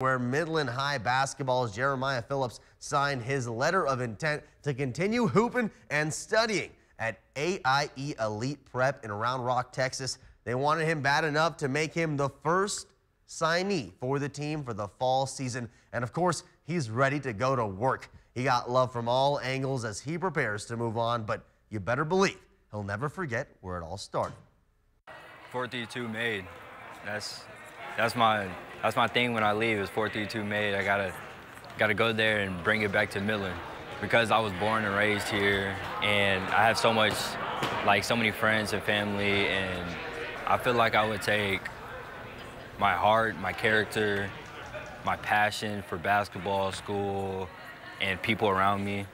where Midland High basketball's Jeremiah Phillips signed his letter of intent to continue hooping and studying at AIE Elite Prep in Round Rock, Texas. They wanted him bad enough to make him the first signee for the team for the fall season. And of course, he's ready to go to work. He got love from all angles as he prepares to move on, but you better believe he'll never forget where it all started. 432 made. That's that's my that's my thing when I leave is 432 made. I gotta gotta go there and bring it back to Midland because I was born and raised here and I have so much like so many friends and family and I feel like I would take my heart, my character, my passion for basketball, school, and people around me